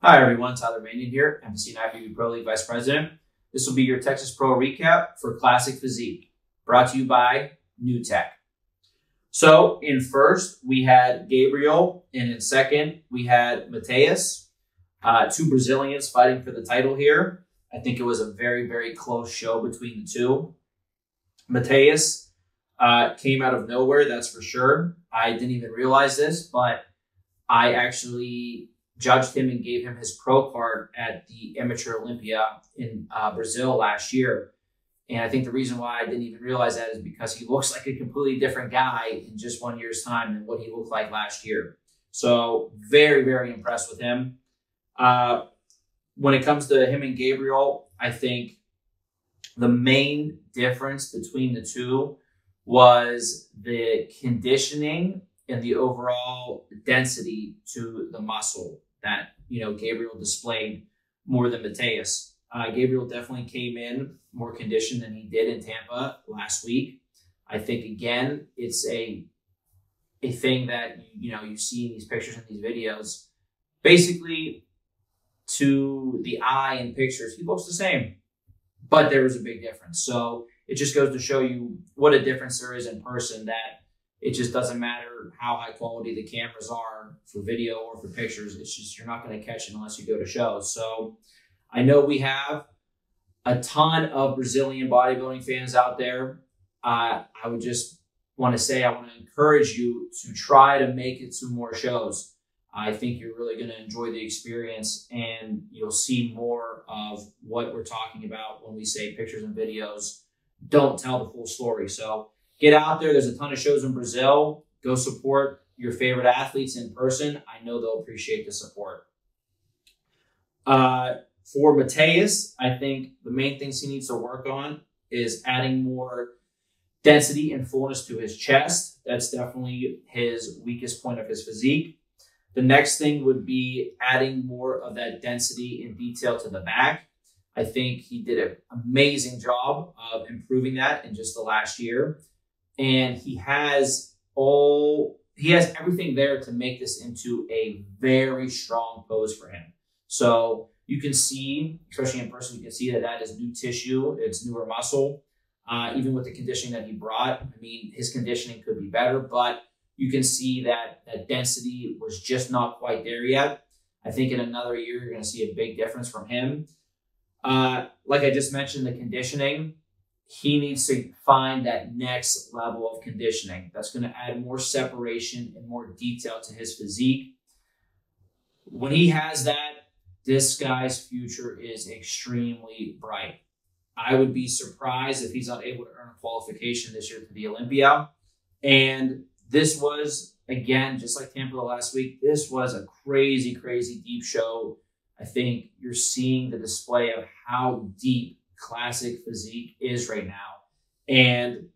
Hi everyone, Tyler Manion here, NPC IFBB Pro League Vice President. This will be your Texas Pro recap for Classic Physique, brought to you by New Tech. So in first, we had Gabriel, and in second, we had Mateus, uh, two Brazilians fighting for the title here. I think it was a very, very close show between the two. Mateus uh, came out of nowhere, that's for sure. I didn't even realize this, but I actually judged him and gave him his pro card at the Amateur Olympia in uh, Brazil last year. And I think the reason why I didn't even realize that is because he looks like a completely different guy in just one year's time than what he looked like last year. So very, very impressed with him. Uh, when it comes to him and Gabriel, I think the main difference between the two was the conditioning and the overall density to the muscle that you know Gabriel displayed more than Mateus. Uh, Gabriel definitely came in more conditioned than he did in Tampa last week. I think again, it's a a thing that you know you see in these pictures and these videos. Basically, to the eye in pictures, he looks the same, but there was a big difference. So it just goes to show you what a difference there is in person. That it just doesn't matter how high quality the cameras are for video or for pictures. It's just you're not going to catch it unless you go to shows. So I know we have a ton of Brazilian bodybuilding fans out there. Uh, I would just want to say I want to encourage you to try to make it to more shows. I think you're really going to enjoy the experience and you'll see more of what we're talking about when we say pictures and videos don't tell the full story. So get out there. There's a ton of shows in Brazil. Go support your favorite athletes in person. I know they'll appreciate the support. Uh, for Mateus, I think the main things he needs to work on is adding more density and fullness to his chest. That's definitely his weakest point of his physique. The next thing would be adding more of that density and detail to the back. I think he did an amazing job of improving that in just the last year. And he has all, he has everything there to make this into a very strong pose for him. So you can see, especially in person, you can see that that is new tissue, it's newer muscle. Uh, even with the conditioning that he brought, I mean, his conditioning could be better, but you can see that that density was just not quite there yet. I think in another year, you're going to see a big difference from him. Uh, like I just mentioned, the conditioning, he needs to find that next level of conditioning. That's going to add more separation and more detail to his physique. When he has that, this guy's future is extremely bright. I would be surprised if he's not able to earn a qualification this year to the Olympia. And this was, again, just like Tampa the last week, this was a crazy, crazy deep show. I think you're seeing the display of how deep classic physique is right now. And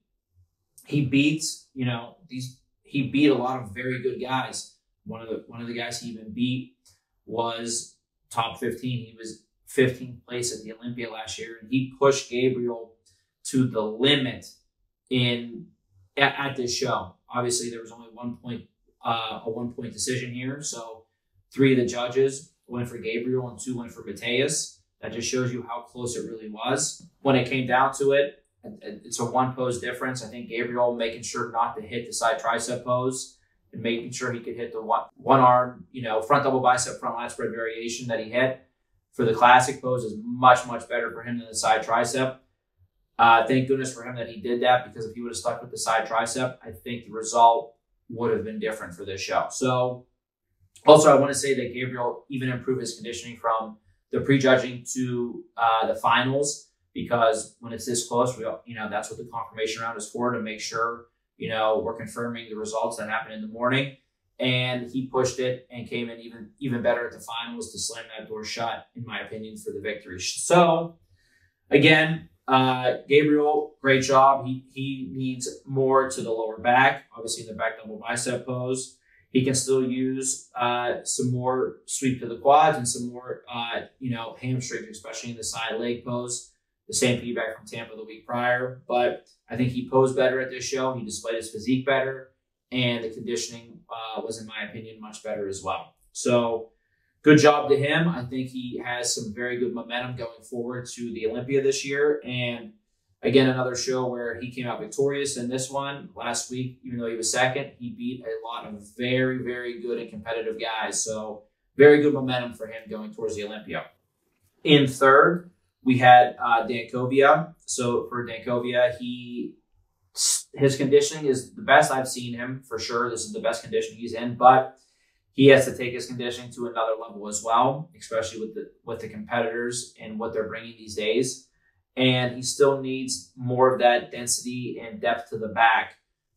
he beats, you know, these he beat a lot of very good guys. One of the one of the guys he even beat was top 15. He was 15th place at the Olympia last year, and he pushed Gabriel to the limit in at, at this show. Obviously, there was only one point, uh, a one point decision here. So three of the judges went for Gabriel and two went for Mateus. That just shows you how close it really was. When it came down to it, it's a one pose difference. I think Gabriel making sure not to hit the side tricep pose and making sure he could hit the one, one arm, you know, front double bicep, front lat spread variation that he hit for the classic pose is much, much better for him than the side tricep. Uh, thank goodness for him that he did that because if he would have stuck with the side tricep, I think the result would have been different for this show. So, also, I want to say that Gabriel even improved his conditioning from the prejudging to uh, the finals because when it's this close, we you know that's what the confirmation round is for to make sure you know, we're confirming the results that happened in the morning. And he pushed it and came in even even better at the finals to slam that door shut, in my opinion, for the victory. So again, uh, Gabriel, great job. He he needs more to the lower back, obviously in the back double bicep pose. He can still use uh, some more sweep to the quads and some more, uh, you know, hamstrings, especially in the side leg pose the same feedback from Tampa the week prior. But I think he posed better at this show. He displayed his physique better, and the conditioning uh, was, in my opinion, much better as well. So good job to him. I think he has some very good momentum going forward to the Olympia this year. And again, another show where he came out victorious in this one last week, even though he was second. He beat a lot of very, very good and competitive guys. So, very good momentum for him going towards the Olympia. In third, we had uh, Dankovia. So, for Dankovia, he his conditioning is the best I've seen him for sure. This is the best condition he's in, but he has to take his conditioning to another level as well, especially with the with the competitors and what they're bringing these days. And he still needs more of that density and depth to the back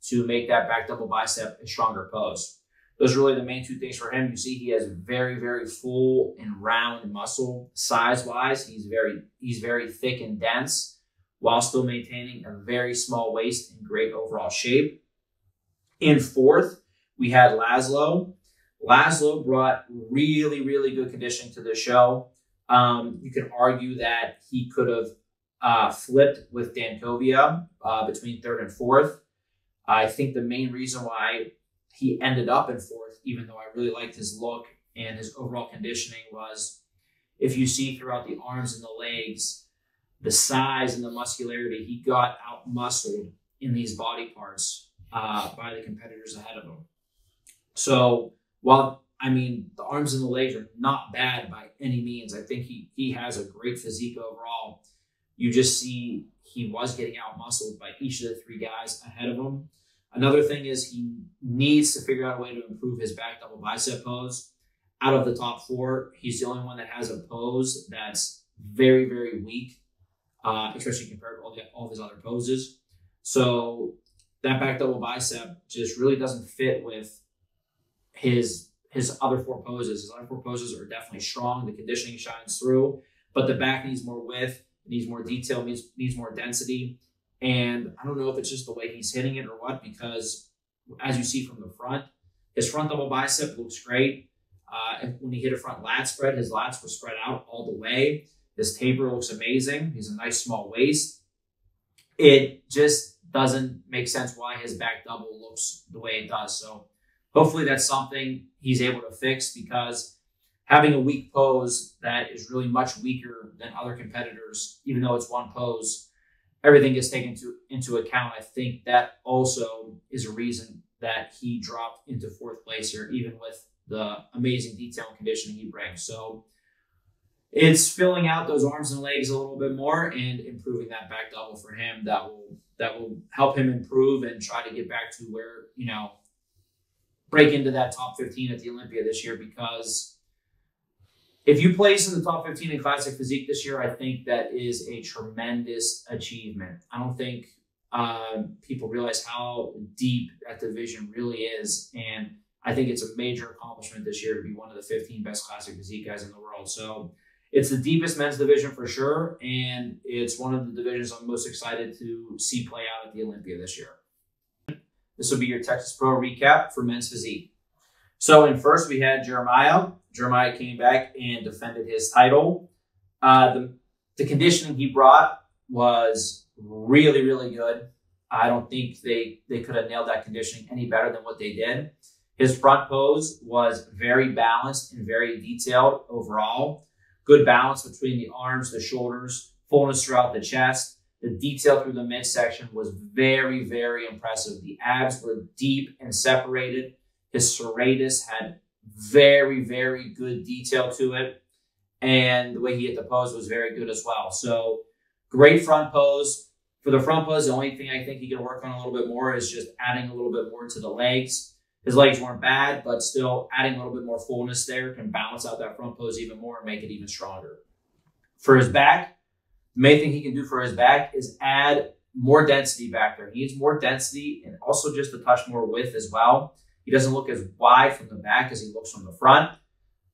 to make that back double bicep a stronger pose. Those are really the main two things for him. You see, he has very, very full and round muscle size wise. He's very, he's very thick and dense while still maintaining a very small waist and great overall shape. In fourth, we had Laszlo. Laszlo brought really, really good conditioning to the show. Um, you can argue that he could have uh, flipped with Dankovia uh, between third and fourth. I think the main reason why he ended up in fourth, even though I really liked his look and his overall conditioning, was if you see throughout the arms and the legs, the size and the muscularity, he got out muscled in these body parts uh, by the competitors ahead of him. So while I mean the arms and the legs are not bad by any means, I think he he has a great physique overall. You just see he was getting out muscled by each of the three guys ahead of him. Another thing is he needs to figure out a way to improve his back double bicep pose. Out of the top four, he's the only one that has a pose that's very, very weak, uh, especially compared to all, the, all his other poses. So that back double bicep just really doesn't fit with his his other four poses. His other four poses are definitely strong. The conditioning shines through, but the back needs more width, needs more detail, needs needs more density. And I don't know if it's just the way he's hitting it or what, because as you see from the front, his front double bicep looks great. Uh, when he hit a front lat spread, his lats were spread out all the way. His taper looks amazing. He's a nice small waist. It just doesn't make sense why his back double looks the way it does. So hopefully that's something he's able to fix because having a weak pose that is really much weaker than other competitors, even though it's one pose, everything gets taken into, into account. I think that also is a reason that he dropped into fourth place here, even with the amazing detail and conditioning he brings. So it's filling out those arms and legs a little bit more and improving that back double for him that will that will help him improve and try to get back to where you know break into that top 15 at the Olympia this year because if you place in the top 15 in classic physique this year, I think that is a tremendous achievement. I don't think uh, people realize how deep that division really is. And I think it's a major accomplishment this year to be one of the 15 best classic physique guys in the world. So it's the deepest men's division for sure. And it's one of the divisions I'm most excited to see play out at the Olympia this year. This will be your Texas Pro recap for men's physique. So in first, we had Jeremiah. Jeremiah came back and defended his title. Uh, the, the conditioning he brought was really, really good. I don't think they, they could have nailed that conditioning any better than what they did. His front pose was very balanced and very detailed overall. Good balance between the arms, the shoulders, fullness throughout the chest. The detail through the midsection was very, very impressive. The abs were deep and separated. His serratus had very, very good detail to it. And the way he hit the pose was very good as well. So great front pose. For the front pose, the only thing I think he can work on a little bit more is just adding a little bit more to the legs. His legs weren't bad, but still adding a little bit more fullness there can balance out that front pose even more and make it even stronger. For his back, the main thing he can do for his back is add more density back there. He needs more density and also just a touch more width as well. He doesn't look as wide from the back as he looks from the front.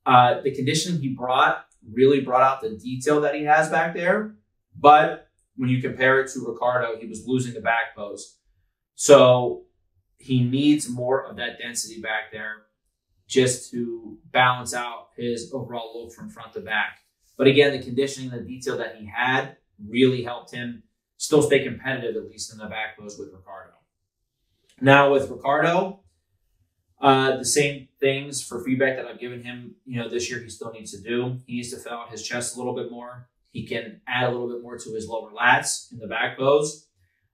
Uh, the conditioning he brought really brought out the detail that he has back there. But when you compare it to Ricardo, he was losing the back pose. So he needs more of that density back there just to balance out his overall look from front to back. But again, the conditioning, the detail that he had really helped him still stay competitive, at least in the back pose with Ricardo. Now with Ricardo, Uh, the same things for feedback that I've given him, you know, this year he still needs to do. He needs to fill out his chest a little bit more. He can add a little bit more to his lower lats in the back pose.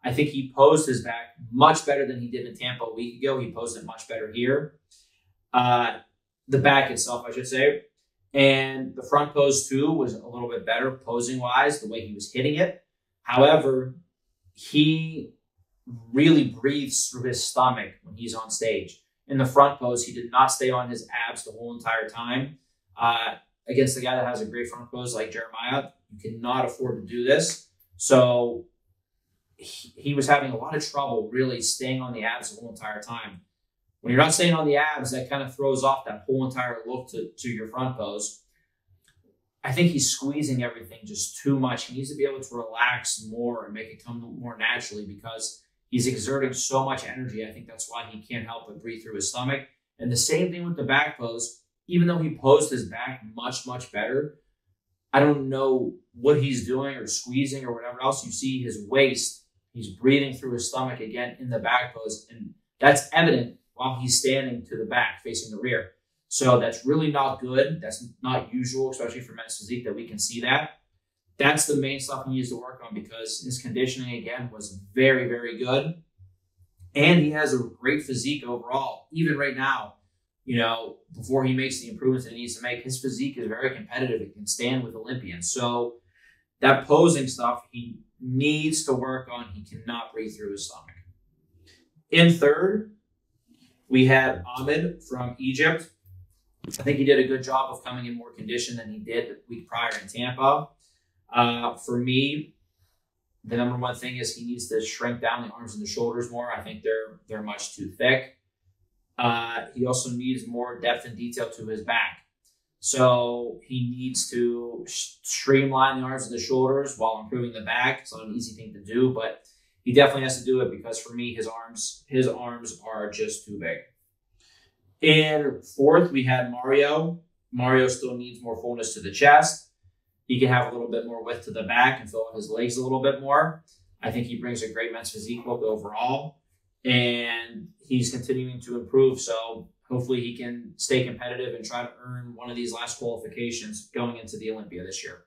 I think he posed his back much better than he did in Tampa a week ago. He posed it much better here. Uh, the back itself, I should say. And the front pose too was a little bit better posing wise, the way he was hitting it. However, he really breathes through his stomach when he's on stage. In the front pose, he did not stay on his abs the whole entire time. Uh, against the guy that has a great front pose like Jeremiah, you cannot afford to do this. So he, he was having a lot of trouble really staying on the abs the whole entire time. When you're not staying on the abs, that kind of throws off that whole entire look to, to your front pose. I think he's squeezing everything just too much. He needs to be able to relax more and make it come more naturally because he's exerting so much energy. I think that's why he can't help but breathe through his stomach. And the same thing with the back pose. Even though he posed his back much, much better, I don't know what he's doing or squeezing or whatever else. You see his waist, he's breathing through his stomach again in the back pose. And that's evident while he's standing to the back facing the rear. So that's really not good. That's not usual, especially for men's physique, that we can see that. That's the main stuff he needs to work on because his conditioning, again, was very, very good. And he has a great physique overall, even right now. You know, before he makes the improvements that he needs to make, his physique is very competitive. It can stand with Olympians. So that posing stuff, he needs to work on. He cannot breathe through his stomach. In third, we had Ahmed from Egypt. I think he did a good job of coming in more condition than he did the week prior in Tampa. Uh, for me, the number one thing is he needs to shrink down the arms and the shoulders more. I think they're they're much too thick. Uh, he also needs more depth and detail to his back. So he needs to streamline the arms and the shoulders while improving the back. It's not an easy thing to do, but he definitely has to do it because for me, his arms, his arms are just too big. And fourth, we had Mario. Mario still needs more fullness to the chest. He can have a little bit more width to the back and fill out his legs a little bit more. I think he brings a great men's physique look overall, and he's continuing to improve. So hopefully, he can stay competitive and try to earn one of these last qualifications going into the Olympia this year.